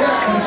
Tech